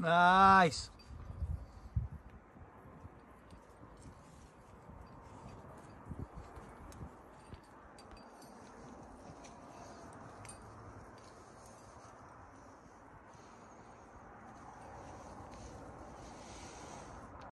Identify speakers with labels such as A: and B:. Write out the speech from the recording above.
A: Nice.